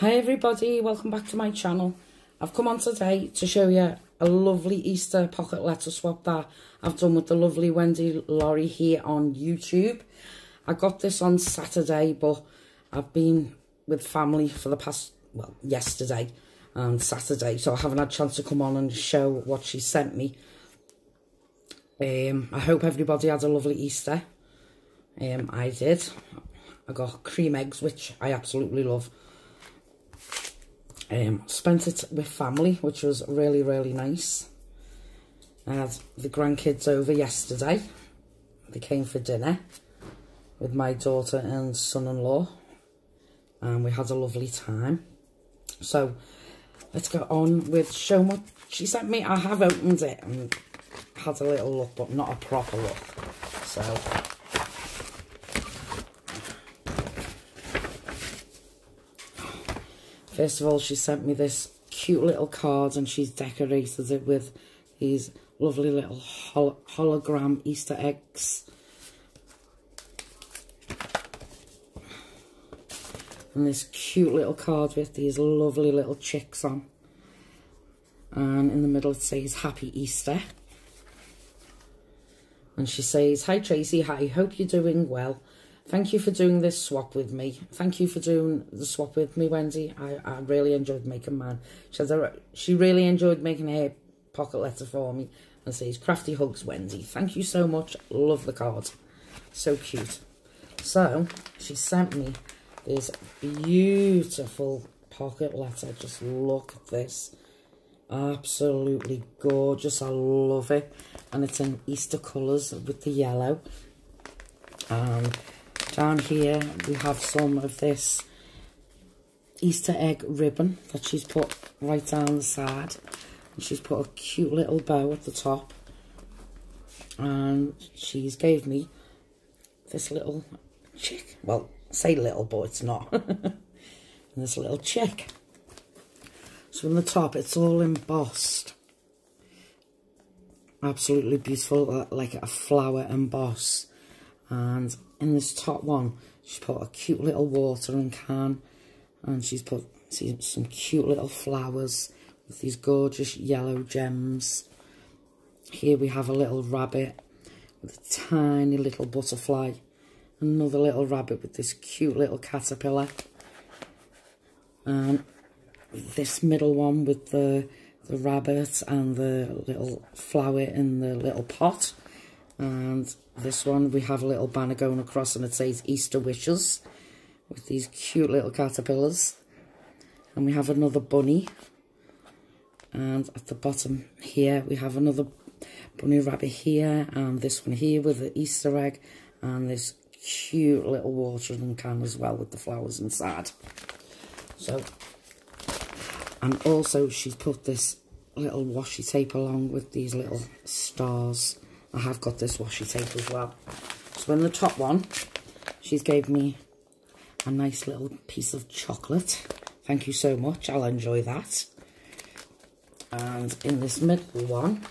Hi everybody, welcome back to my channel. I've come on today to show you a lovely Easter pocket letter swap that I've done with the lovely Wendy Lawrie here on YouTube. I got this on Saturday, but I've been with family for the past, well, yesterday and Saturday, so I haven't had a chance to come on and show what she sent me. Um, I hope everybody had a lovely Easter. Um, I did. I got cream eggs, which I absolutely love. Um, spent it with family, which was really, really nice. I had the grandkids over yesterday. They came for dinner with my daughter and son-in-law. And we had a lovely time. So, let's go on with showing what she sent me. I have opened it and had a little look, but not a proper look. So, First of all, she sent me this cute little card and she's decorated it with these lovely little hol hologram Easter eggs. And this cute little card with these lovely little chicks on. And in the middle it says Happy Easter. And she says, Hi Tracey, hi, hope you're doing well. Thank you for doing this swap with me. Thank you for doing the swap with me, Wendy. I, I really enjoyed making mine. She, a, she really enjoyed making her pocket letter for me and says, Crafty Hugs, Wendy. Thank you so much. Love the card. So cute. So, she sent me this beautiful pocket letter. Just look at this. Absolutely gorgeous. I love it. And it's in Easter colours with the yellow. And down here we have some of this Easter egg ribbon that she's put right down the side. And she's put a cute little bow at the top. And she's gave me this little chick. Well, say little, but it's not. this little chick. So in the top, it's all embossed. Absolutely beautiful, like a flower emboss. And in this top one, she's put a cute little watering can. And she's put some cute little flowers with these gorgeous yellow gems. Here we have a little rabbit with a tiny little butterfly. Another little rabbit with this cute little caterpillar. And this middle one with the the rabbit and the little flower in the little pot. And this one, we have a little banner going across and it says Easter Wishes with these cute little caterpillars. And we have another bunny. And at the bottom here, we have another bunny rabbit here. And this one here with the Easter egg. And this cute little watering can as well with the flowers inside. So, and also she's put this little washi tape along with these little stars I have got this washi tape as well. So in the top one, she's gave me a nice little piece of chocolate. Thank you so much. I'll enjoy that. And in this middle one,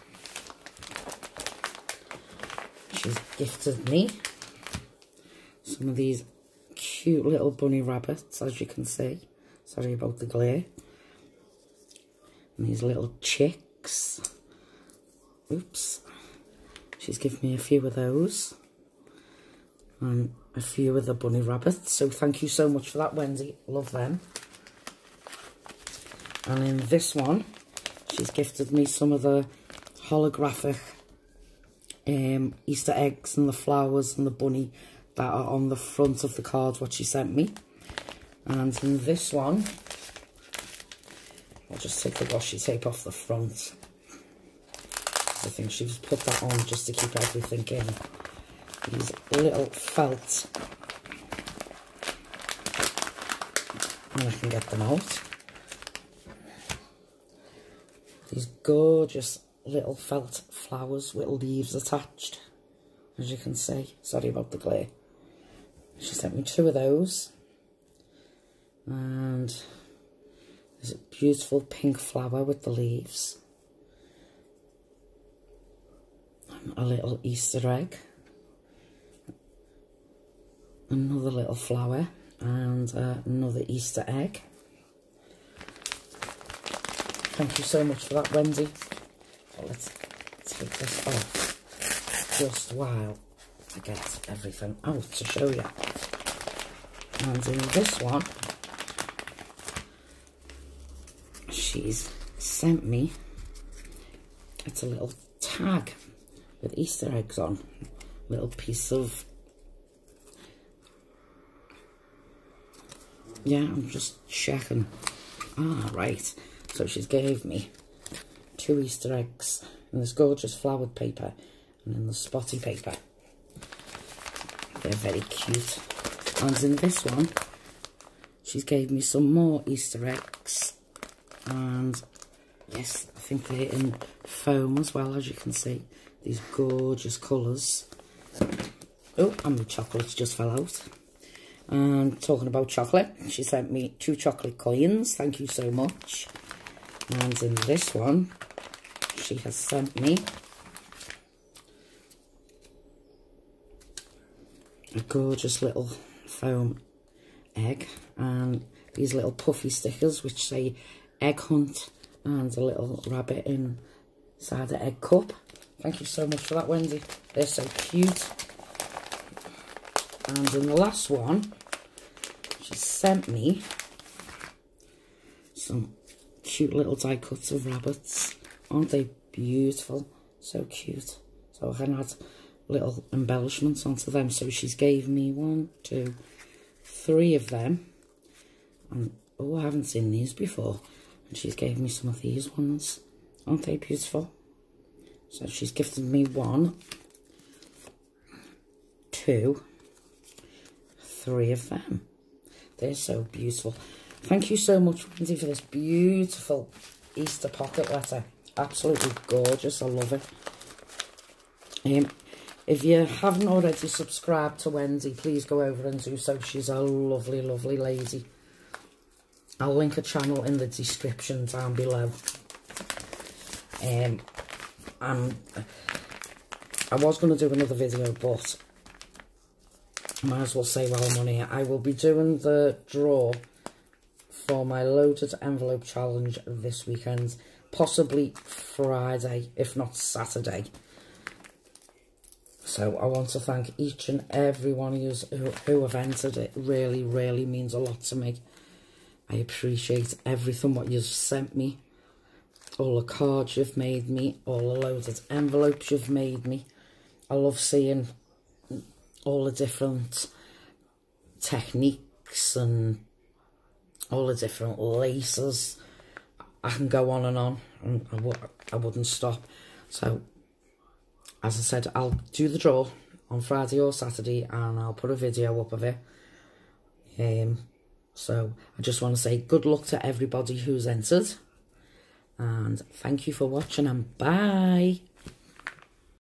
she's gifted me some of these cute little bunny rabbits, as you can see. Sorry about the glare. And these little chicks. Oops. She's given me a few of those. And a few of the bunny rabbits. So thank you so much for that, Wendy. Love them. And in this one, she's gifted me some of the holographic um, Easter eggs and the flowers and the bunny that are on the front of the card, what she sent me. And in this one, I'll just take the washi tape off the front. I think she's put that on just to keep everything in. These little felt. And I can get them out. These gorgeous little felt flowers with leaves attached. As you can see. Sorry about the glare. She sent me two of those. And there's a beautiful pink flower with the leaves. A little Easter egg, another little flower and uh, another Easter egg. Thank you so much for that, Wendy. Let's take this off just while I get everything out to show you. And in this one, she's sent me, it's a little tag with Easter eggs on. Little piece of, yeah, I'm just checking. Ah, right. So she's gave me two Easter eggs in this gorgeous flowered paper and in the spotty paper. They're very cute. And in this one, she's gave me some more Easter eggs. And yes, I think they're in foam as well, as you can see. These gorgeous colours. Oh, and the chocolates just fell out. And talking about chocolate, she sent me two chocolate coins. Thank you so much. And in this one, she has sent me a gorgeous little foam egg and these little puffy stickers which say egg hunt and a little rabbit inside the egg cup. Thank you so much for that, Wendy. They're so cute. And in the last one, she sent me some cute little die cuts of rabbits. Aren't they beautiful? So cute. So I can add little embellishments onto them. So she's gave me one, two, three of them. And, oh, I haven't seen these before. And she's gave me some of these ones. Aren't they beautiful? So she's gifted me one, two, three of them. They're so beautiful. Thank you so much, Wendy, for this beautiful Easter pocket letter. Absolutely gorgeous. I love it. Um, if you haven't already subscribed to Wendy, please go over and do so. She's a lovely, lovely lady. I'll link a channel in the description down below. Um, I'm, I was going to do another video, but might as well say while I'm on here. I will be doing the draw for my loaded envelope challenge this weekend. Possibly Friday, if not Saturday. So I want to thank each and every one of you who, who have entered. It really, really means a lot to me. I appreciate everything what you've sent me. All the cards you've made me. All the loaded envelopes you've made me. I love seeing all the different techniques and all the different laces. I can go on and on and I w I wouldn't stop. So as I said, I'll do the draw on Friday or Saturday and I'll put a video up of it. Um, so I just want to say good luck to everybody who's entered. And thank you for watching and bye.